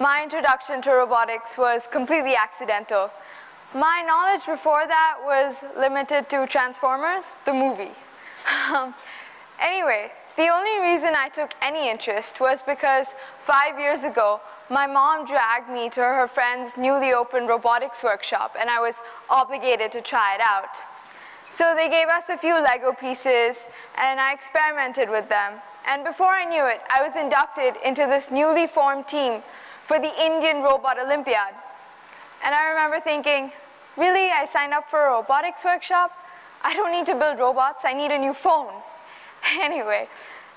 my introduction to robotics was completely accidental. My knowledge before that was limited to Transformers, the movie. anyway, the only reason I took any interest was because five years ago, my mom dragged me to her friend's newly opened robotics workshop, and I was obligated to try it out. So they gave us a few Lego pieces, and I experimented with them. And before I knew it, I was inducted into this newly formed team for the Indian Robot Olympiad. And I remember thinking, really, I signed up for a robotics workshop? I don't need to build robots, I need a new phone. Anyway,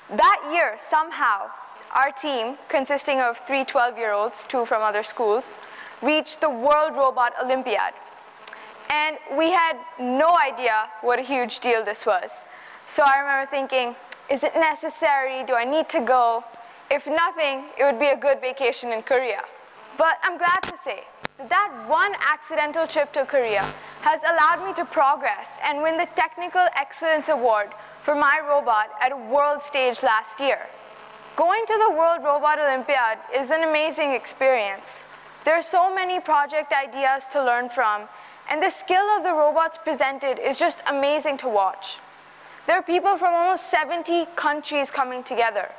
that year, somehow, our team, consisting of three 12-year-olds, two from other schools, reached the World Robot Olympiad. And we had no idea what a huge deal this was. So I remember thinking, is it necessary? Do I need to go? If nothing, it would be a good vacation in Korea. But I'm glad to say that that one accidental trip to Korea has allowed me to progress and win the Technical Excellence Award for my robot at a world stage last year. Going to the World Robot Olympiad is an amazing experience. There are so many project ideas to learn from, and the skill of the robots presented is just amazing to watch. There are people from almost 70 countries coming together.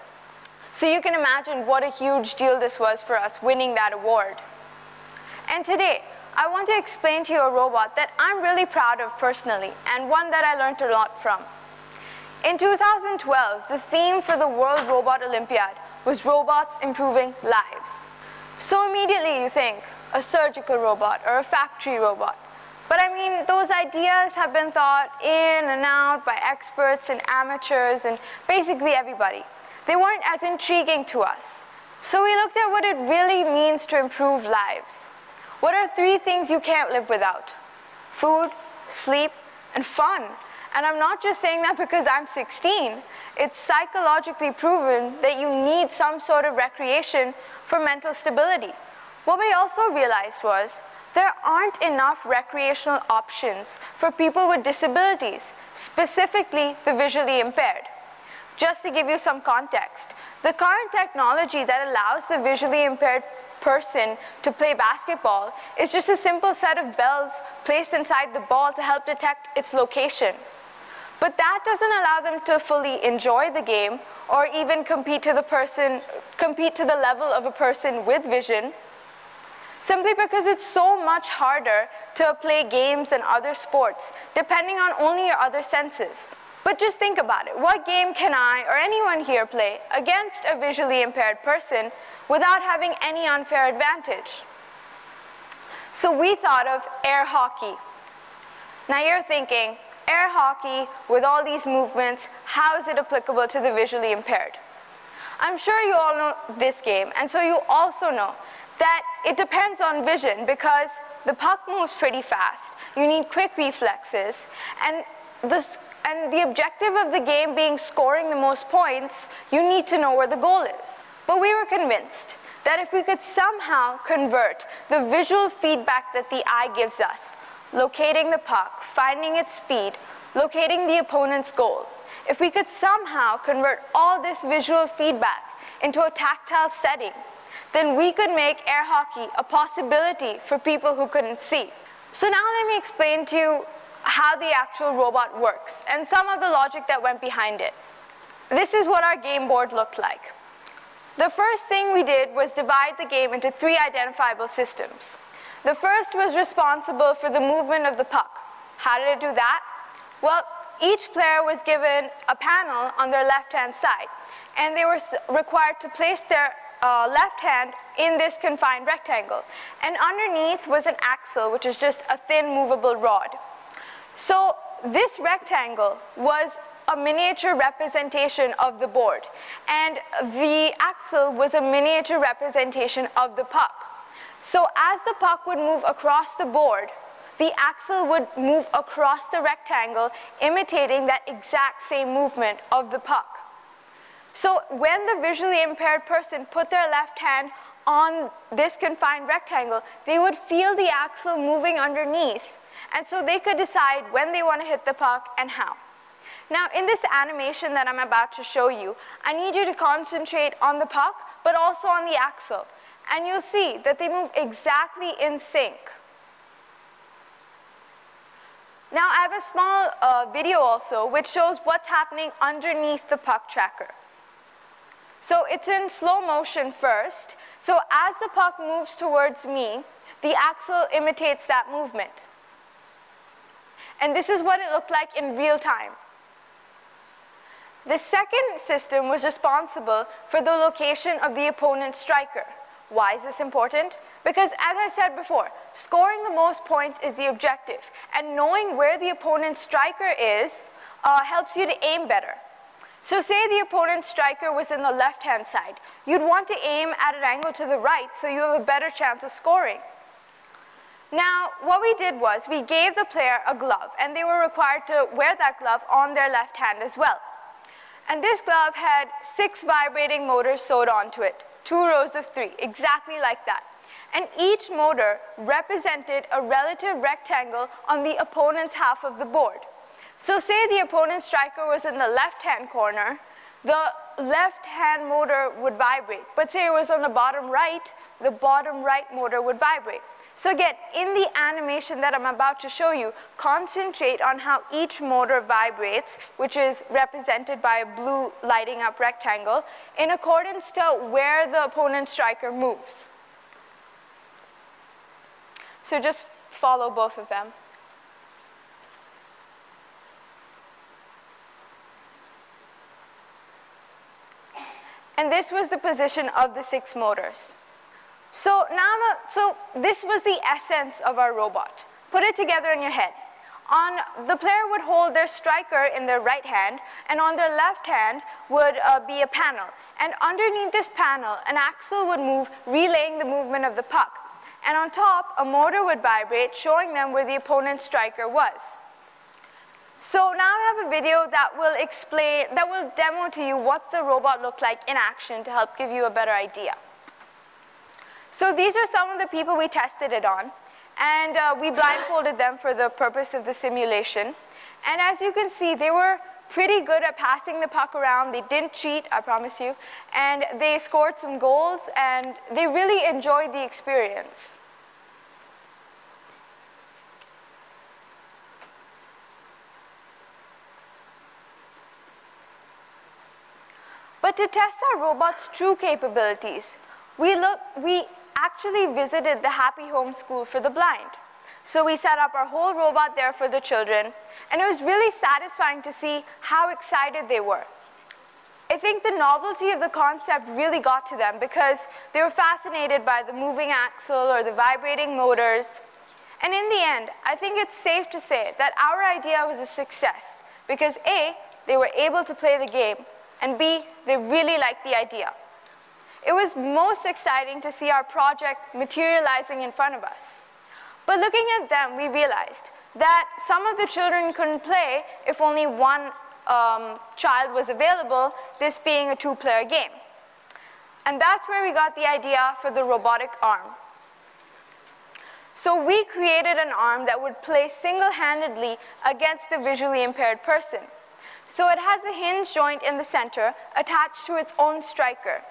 So you can imagine what a huge deal this was for us winning that award. And today, I want to explain to you a robot that I'm really proud of personally, and one that I learned a lot from. In 2012, the theme for the World Robot Olympiad was robots improving lives. So immediately you think, a surgical robot or a factory robot. But I mean, those ideas have been thought in and out by experts and amateurs and basically everybody. They weren't as intriguing to us. So we looked at what it really means to improve lives. What are three things you can't live without? Food, sleep, and fun. And I'm not just saying that because I'm 16. It's psychologically proven that you need some sort of recreation for mental stability. What we also realized was there aren't enough recreational options for people with disabilities, specifically the visually impaired. Just to give you some context, the current technology that allows the visually impaired person to play basketball is just a simple set of bells placed inside the ball to help detect its location. But that doesn't allow them to fully enjoy the game or even compete to the person, compete to the level of a person with vision, simply because it's so much harder to play games and other sports, depending on only your other senses. But just think about it. What game can I or anyone here play against a visually impaired person without having any unfair advantage? So we thought of air hockey. Now you're thinking, air hockey with all these movements, how is it applicable to the visually impaired? I'm sure you all know this game, and so you also know that it depends on vision because the puck moves pretty fast. You need quick reflexes, and the, and the objective of the game being scoring the most points, you need to know where the goal is. But we were convinced that if we could somehow convert the visual feedback that the eye gives us locating the puck, finding its speed, locating the opponent's goal. If we could somehow convert all this visual feedback into a tactile setting, then we could make air hockey a possibility for people who couldn't see. So now let me explain to you how the actual robot works and some of the logic that went behind it. This is what our game board looked like. The first thing we did was divide the game into three identifiable systems. The first was responsible for the movement of the puck. How did it do that? Well, each player was given a panel on their left-hand side, and they were required to place their uh, left hand in this confined rectangle. And underneath was an axle, which is just a thin movable rod. So this rectangle was a miniature representation of the board, and the axle was a miniature representation of the puck. So as the puck would move across the board, the axle would move across the rectangle, imitating that exact same movement of the puck. So when the visually impaired person put their left hand on this confined rectangle, they would feel the axle moving underneath. And so they could decide when they want to hit the puck and how. Now, in this animation that I'm about to show you, I need you to concentrate on the puck, but also on the axle. And you'll see that they move exactly in sync. Now I have a small uh, video also which shows what's happening underneath the puck tracker. So it's in slow motion first. So as the puck moves towards me, the axle imitates that movement. And this is what it looked like in real time. The second system was responsible for the location of the opponent's striker. Why is this important? Because as I said before, scoring the most points is the objective, and knowing where the opponent's striker is uh, helps you to aim better. So say the opponent's striker was in the left-hand side. You'd want to aim at an angle to the right so you have a better chance of scoring. Now, what we did was we gave the player a glove, and they were required to wear that glove on their left hand as well. And this glove had six vibrating motors sewed onto it, two rows of three, exactly like that. And each motor represented a relative rectangle on the opponent's half of the board. So say the opponent's striker was in the left-hand corner, the left-hand motor would vibrate. But say it was on the bottom right, the bottom right motor would vibrate. So again, in the animation that I'm about to show you, concentrate on how each motor vibrates, which is represented by a blue lighting up rectangle, in accordance to where the opponent striker moves. So just follow both of them. And this was the position of the six motors. So now, so this was the essence of our robot. Put it together in your head. On, the player would hold their striker in their right hand, and on their left hand would uh, be a panel. And underneath this panel, an axle would move, relaying the movement of the puck. And on top, a motor would vibrate, showing them where the opponent's striker was. So now I have a video that will explain, that will demo to you what the robot looked like in action to help give you a better idea. So these are some of the people we tested it on. And uh, we blindfolded them for the purpose of the simulation. And as you can see, they were pretty good at passing the puck around. They didn't cheat, I promise you. And they scored some goals, and they really enjoyed the experience. But to test our robot's true capabilities, we, look, we actually visited the Happy Home School for the Blind. So we set up our whole robot there for the children, and it was really satisfying to see how excited they were. I think the novelty of the concept really got to them because they were fascinated by the moving axle or the vibrating motors. And in the end, I think it's safe to say that our idea was a success because A, they were able to play the game, and B, they really liked the idea. It was most exciting to see our project materializing in front of us. But looking at them, we realized that some of the children couldn't play if only one um, child was available, this being a two-player game. And that's where we got the idea for the robotic arm. So we created an arm that would play single-handedly against the visually impaired person. So it has a hinge joint in the center attached to its own striker.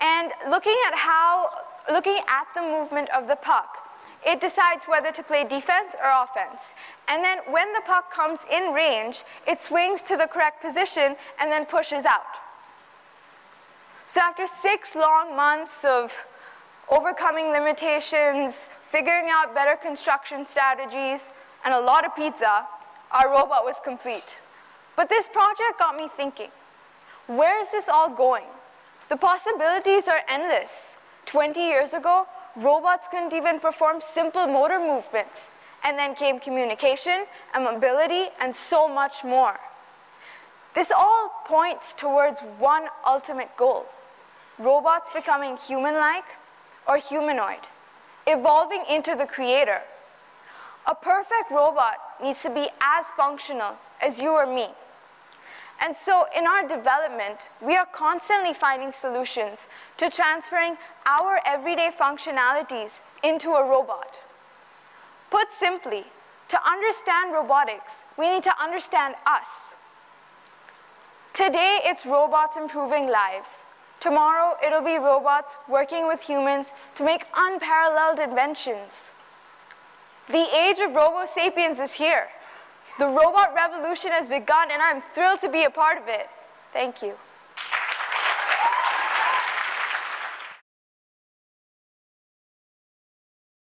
And looking at how, looking at the movement of the puck, it decides whether to play defense or offense. And then when the puck comes in range, it swings to the correct position and then pushes out. So after six long months of overcoming limitations, figuring out better construction strategies, and a lot of pizza, our robot was complete. But this project got me thinking, where is this all going? The possibilities are endless. 20 years ago, robots couldn't even perform simple motor movements. And then came communication and mobility and so much more. This all points towards one ultimate goal, robots becoming human-like or humanoid, evolving into the creator. A perfect robot needs to be as functional as you or me. And so in our development, we are constantly finding solutions to transferring our everyday functionalities into a robot. Put simply, to understand robotics, we need to understand us. Today, it's robots improving lives. Tomorrow, it'll be robots working with humans to make unparalleled inventions. The age of Robo sapiens is here. The robot revolution has begun, and I'm thrilled to be a part of it. Thank you.